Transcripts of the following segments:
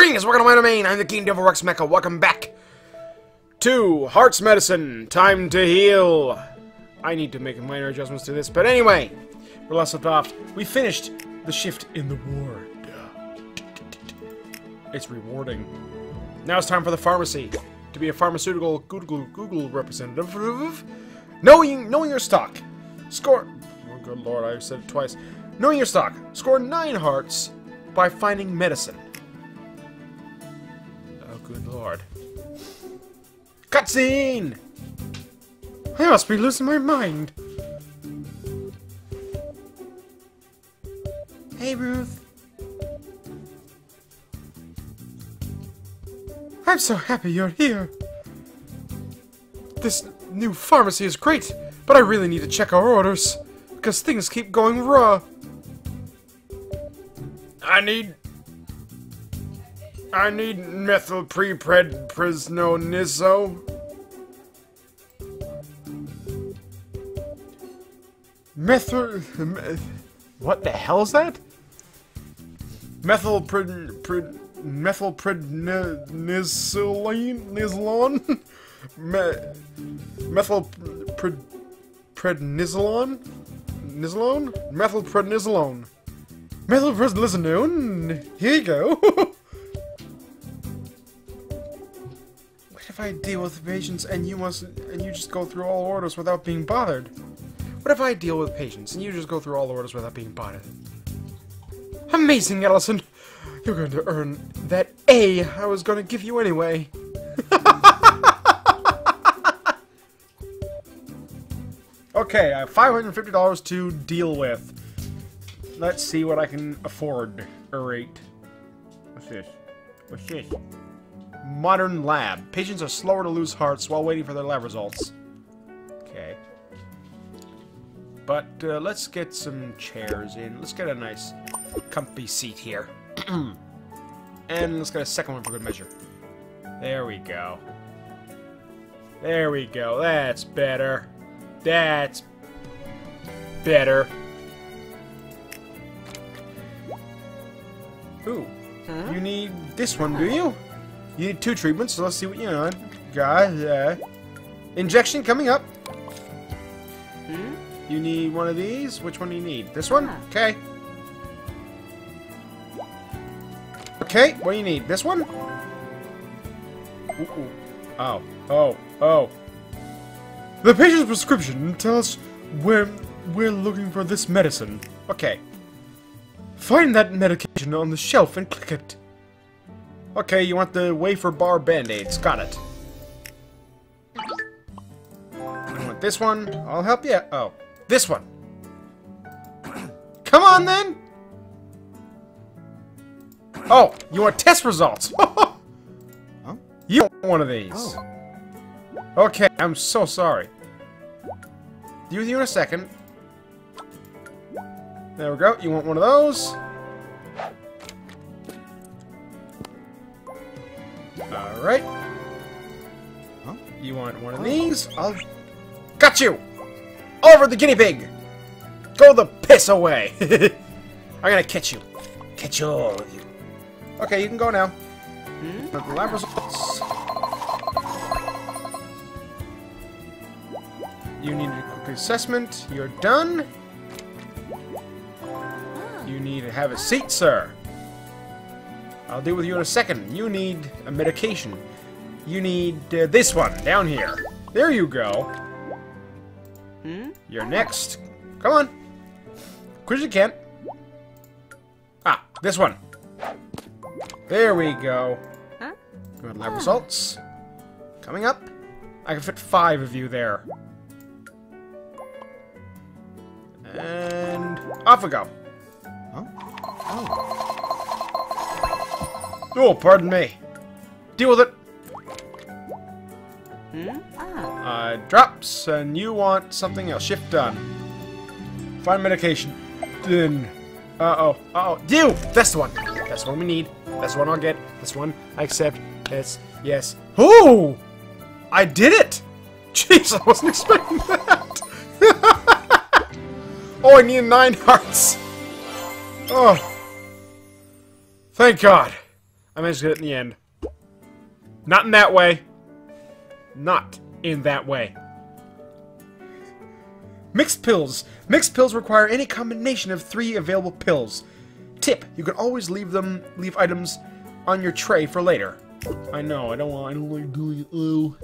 Greetings, welcome to my domain. I'm the King Devil Rex Mecha. Welcome back to Heart's Medicine. Time to heal. I need to make minor adjustments to this, but anyway, we're less off. We finished the shift in the ward. It's rewarding. Now it's time for the pharmacy to be a pharmaceutical Google Google representative. Knowing knowing your stock, score. Oh, good lord, I've said it twice. Knowing your stock, score nine hearts by finding medicine. Good lord. Cutscene! I must be losing my mind. Hey, Ruth. I'm so happy you're here. This new pharmacy is great, but I really need to check our orders, because things keep going raw. I need... I need methyl prepred prisnonizo. Methyl... What the hell is that? Methyl pred... pred methyl prednisolone? Nisolone? Me, methyl pred... prednisolone? Nisolone? Methyl prednisolone. Methyl prednisolone? Here you go. if I deal with patients and you must... and you just go through all orders without being bothered? What if I deal with patients and you just go through all orders without being bothered? Amazing, Allison! You're going to earn that A I was going to give you anyway. okay, I have $550 to deal with. Let's see what I can afford. Rate. What's this? What's this? Modern lab. Patients are slower to lose hearts while waiting for their lab results. Okay. But uh, let's get some chairs in. Let's get a nice comfy seat here. and let's get a second one for good measure. There we go. There we go. That's better. That's better. Ooh. Huh? You need this one, do you? You need two treatments, so let's see what you know. Got that. Injection coming up. Hmm? You need one of these? Which one do you need? This one? Ah. Okay. Okay, what do you need? This one? Ooh, ooh. Oh, oh, oh. The patient's prescription tells us where we're looking for this medicine. Okay. Find that medication on the shelf and click it. Okay, you want the wafer bar band-aids. Got it. You want this one? I'll help you. Oh, this one. Come on, then! Oh, you want test results? Huh? You want one of these. Oh. Okay, I'm so sorry. Be with you in a second. There we go. You want one of those? Alright. Huh? You want one of these? I'll... Got you! Over the guinea pig! Go the piss away! I'm gonna catch you. Catch all of you. Okay, you can go now. Hmm? The lab results. You need a quick assessment. You're done. Ah. You need to have a seat, sir. I'll deal with you in a second. You need a medication. You need uh, this one down here. There you go. Hmm? You're next. Come on. Quick as you can. Ah, this one. There we go. Huh? Good lab results. Coming up. I can fit five of you there. And off we go. Huh? Oh. Oh, pardon me. Deal with it. Hmm? Ah. Uh, drops, and you want something else. Shift done. Find medication. Then. Uh-oh. Uh-oh. You! That's the one. That's the one we need. That's the one I'll get. This one I accept. Yes. Yes. Ooh! I did it! Jeez, I wasn't expecting that! oh, I need nine hearts! Oh. Thank God. I managed to get it in the end. Not in that way. Not in that way. Mixed pills. Mixed pills require any combination of three available pills. Tip: You can always leave them, leave items on your tray for later. I know. I don't want. I don't like doing it. Oh.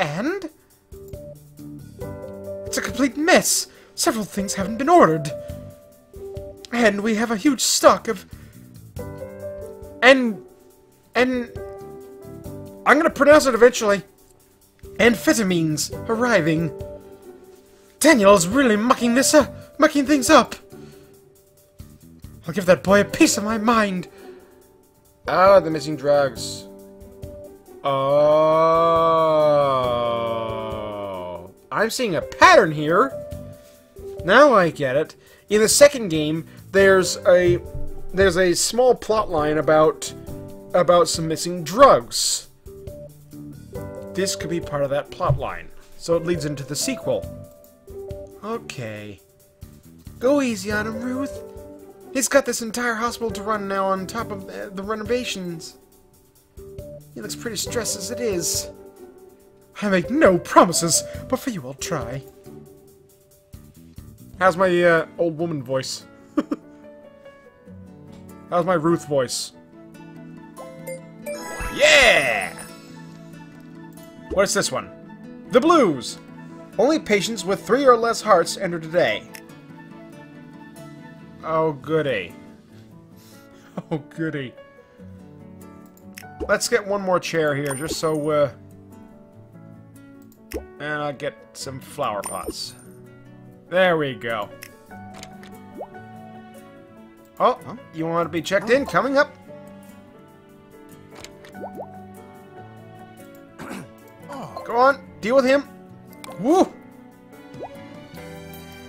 And it's a complete mess. Several things haven't been ordered. And we have a huge stock of... And... And... I'm gonna pronounce it eventually. Amphetamines arriving. Daniel's really mucking this up, mucking things up. I'll give that boy a piece of my mind. Ah, the missing drugs. Oh. I'm seeing a pattern here. Now I get it. In the second game, there's a there's a small plot line about about some missing drugs. This could be part of that plot line. So it leads into the sequel. Okay. Go easy on him, Ruth. He's got this entire hospital to run now on top of the, the renovations. He looks pretty stressed as it is. I make no promises, but for you I'll try. How's my uh, old woman voice? How's my Ruth voice? Yeah! What's this one? The Blues! Only patients with three or less hearts enter today. Oh, goody. Oh, goody. Let's get one more chair here, just so, uh... And I'll get some flower pots. There we go. Oh, Huh? you want to be checked in? Coming up. Go on, deal with him. Woo!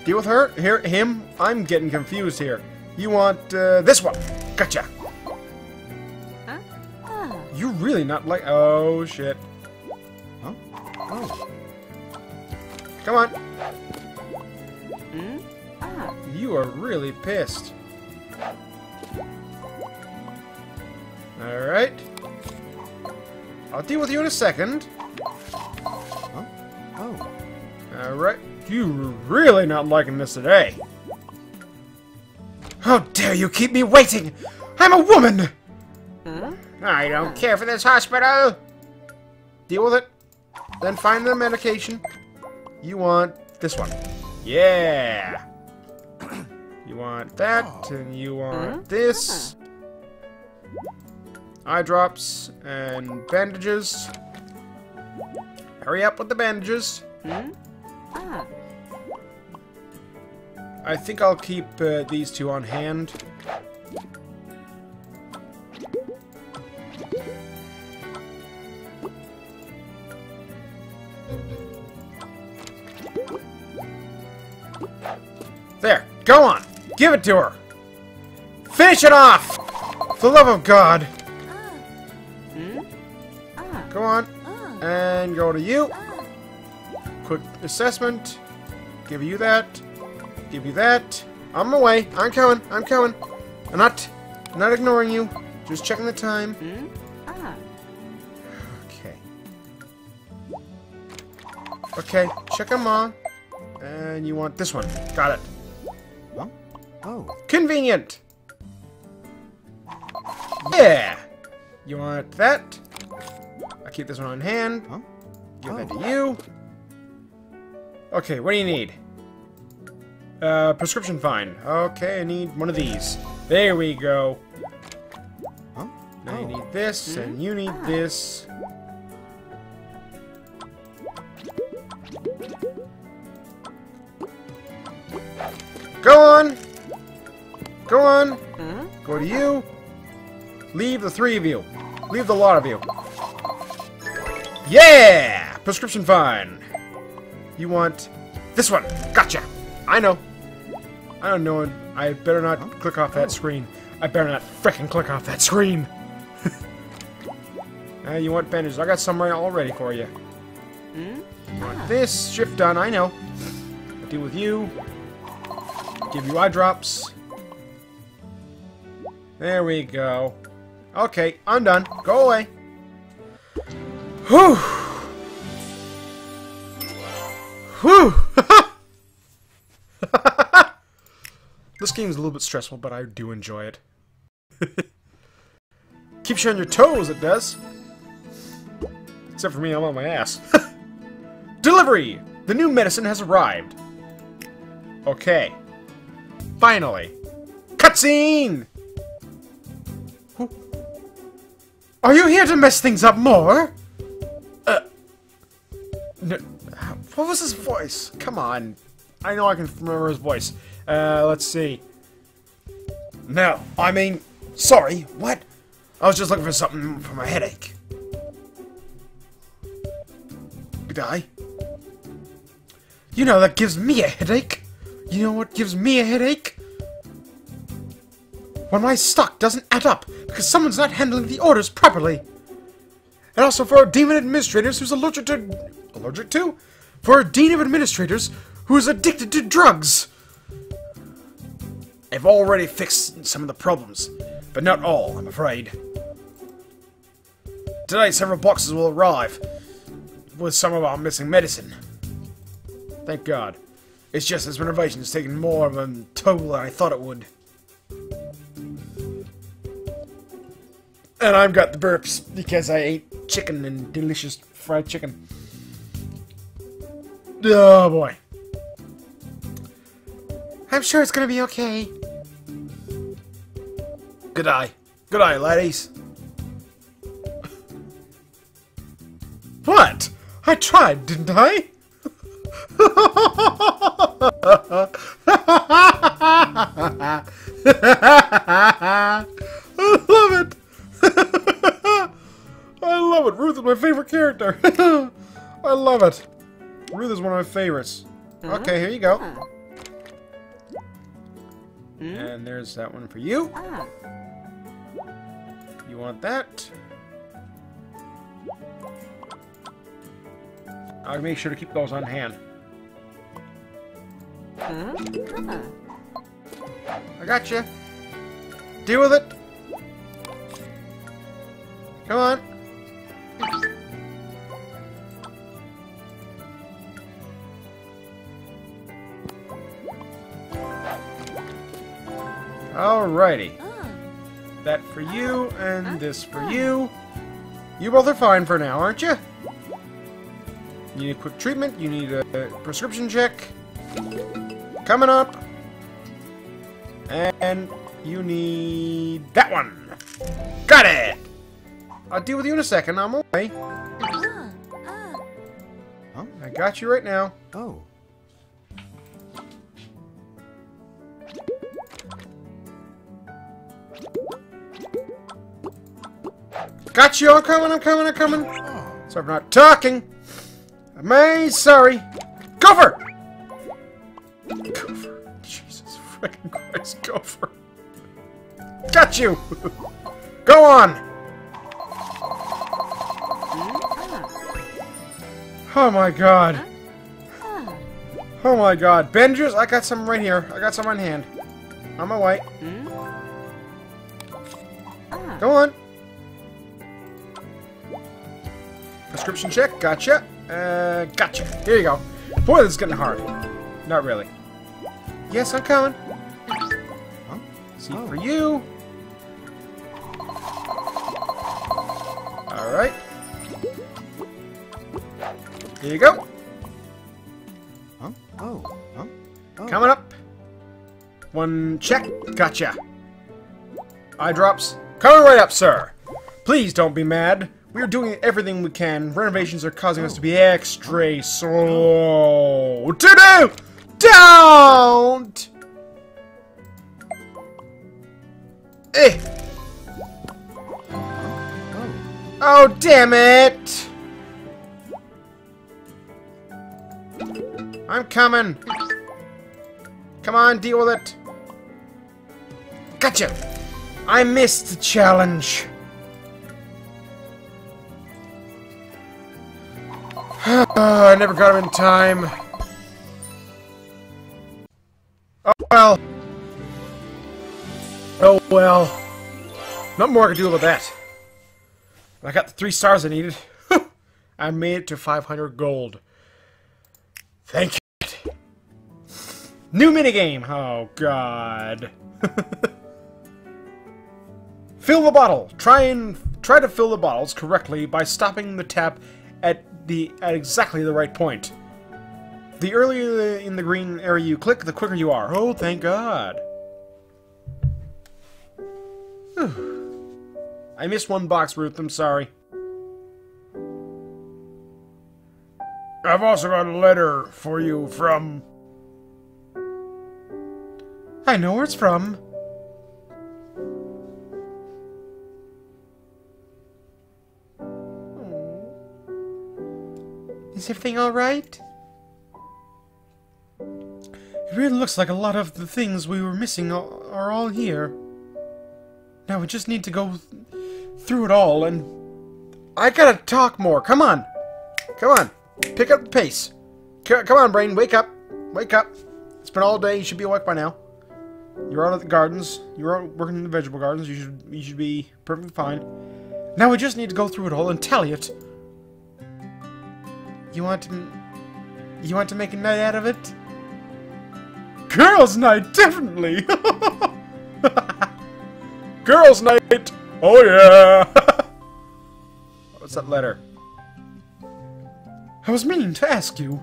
Deal with her? Here, him? I'm getting confused here. You want uh, this one? Gotcha. Huh? Ah. You really not like? Oh shit! Huh? Oh. Come on. Hmm? Ah. You are really pissed. Alright. I'll deal with you in a second. Huh? Oh. Alright. You really not liking this today. How dare you keep me waiting! I'm a woman! Huh? I don't care for this hospital! Deal with it. Then find the medication. You want this one. Yeah! You want that, and you Huh? want this. Eye drops and bandages. Hurry up with the bandages. Hmm? Ah. I think I'll keep uh, these two on hand. There, go on! Give it to her! Finish it off! For the love of God! Go on, and go to you. Quick assessment. Give you that. Give you that. On my way. I'm coming. I'm coming. I'm not, I'm not ignoring you. Just checking the time. Okay. Okay. Check them on. And you want this one. Got it. Oh. Convenient. Yeah. You want that? I keep this one on hand. Huh? Give that Oh. to you. Okay, what do you need? Uh, prescription find. Okay, I need one of these. There we go. Huh? Now you Oh. need this, and you need this. Go on! Go on! Huh? Go to you. Leave the three of you. Leave the lot of you. Yeah! Prescription fine. You want this one. Gotcha. I know. I don't know. I better not click off that Oh. screen. I better not frickin' click off that screen. uh, you want bandages? I got some right all ready for you. Hmm? You want this? Shift done. I know. I'll deal with you. Give you eye drops. There we go. Okay, I'm done. Go away. Whew. Whew. this game's a little bit stressful, but I do enjoy it. Keeps you on your toes, it does. Except for me, I'm on my ass. Delivery! The new medicine has arrived. Okay. Finally. Cutscene! Are you here to mess things up more? Uh. No, what was his voice? Come on. I know I can remember his voice. Uh, let's see. No, I mean, sorry, what? I was just looking for something for my headache. Eye. You know, that gives me a headache. You know what gives me a headache? When my stock doesn't add up because someone's not handling the orders properly. And also for our demon administrators who's allergic to... Allergic to? For our dean of administrators who is addicted to drugs. I've already fixed some of the problems, but not all, I'm afraid. Today, several boxes will arrive with some of our missing medicine. Thank God. It's just this renovation is taking more of a toll than I thought it would. And I've got the burps because I ate chicken and delicious fried chicken. Oh boy. I'm sure it's gonna be okay. Good eye. Good eye, laddies. What? I tried, didn't I? love it. Ruth is one of my favorites. Okay, here you go. Ah. And there's that one for you. Ah. You want that? I'll make sure to keep those on hand. I got you. Deal with it. Come on. Alrighty. Ah. That for you, and this for you. You both are fine for now, aren't you? You need a quick treatment, you need a prescription check. Coming up. And you need that one. Got it! I'll deal with you in a second, I'm away. Ah. Ah. I got you right now. Oh. Got you, I'm coming, I'm coming, I'm coming. Sorry for not talking. I'm sorry. Gopher! Gopher. Jesus freaking Christ, Gopher. Got you! Go on! Oh my god. Oh my god. Benders, I got some right here. I got some on hand. On my way. Go on. Prescription check. Gotcha. Uh, gotcha. Here you go. Boy, this is getting hard. Not really. Yes, I'm coming. Huh? See Oh. for you. Alright. Here you go. Huh? Oh. Huh? Oh. Coming up. One check. Gotcha. Eye drops. Coming right up, sir. Please don't be mad. We're doing everything we can. Renovations are causing us to be extra slow. To do! Don't! Eh. Oh, damn it! I'm coming. Come on, deal with it. Gotcha! I missed the challenge. Oh, I never got him in time. Oh well. Oh well. Not more I can do about that. I got the three stars I needed. I made it to 500 gold. Thank you. New minigame! Oh, God. fill the bottle. Try and try to fill the bottles correctly by stopping the tap at the at exactly the right point. The earlier in the green area you click, the quicker you are. Oh, thank God. I missed one box, Ruth. I'm sorry. I've also got a letter for you from... I know where it's from. Is everything alright? It really looks like a lot of the things we were missing are all here. Now we just need to go through it all and... I gotta talk more. Come on. Come on. Pick up the pace. C come on, brain. Wake up. Wake up. It's been all day. You should be awake by now. You're out at the gardens. You're out working in the vegetable gardens. You should you should be perfectly fine. Now we just need to go through it all and tally it. You want to... You want to make a night out of it? Girls' night, definitely! Girls' night! Oh yeah! What's that letter? I was meaning to ask you.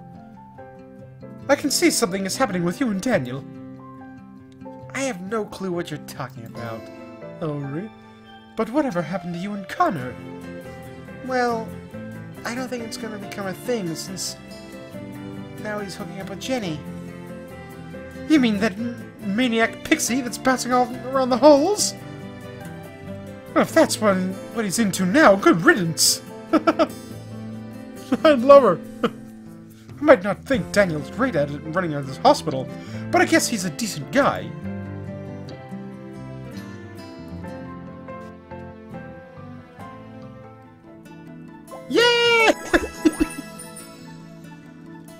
I can see something is happening with you and Daniel. I have no clue what you're talking about. Oh, really? But whatever happened to you and Connor? Well, I don't think it's gonna become a thing since now he's hooking up with Jenny. You mean that maniac pixie that's bouncing all around the halls? Well, if that's what, what he's into now, good riddance. I love her. I might not think Daniel's great at it running out of this hospital, but I guess he's a decent guy.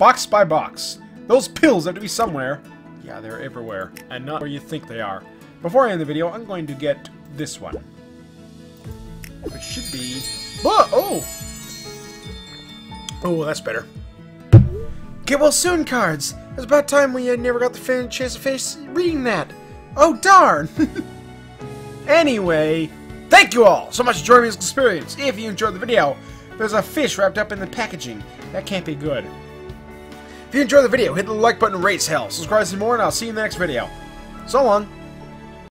Box by box. Those pills have to be somewhere. Yeah, they're everywhere, and not where you think they are. Before I end the video, I'm going to get this one. Which should be... Oh! Oh, oh that's better. Get well soon cards! It was about time we uh, never got the chance to finish reading that. Oh, darn! anyway, thank you all so much for joining this experience. If you enjoyed the video, there's a fish wrapped up in the packaging. That can't be good. If you enjoyed the video, hit the like button rate hell. Subscribe to see more, and I'll see you in the next video. So long.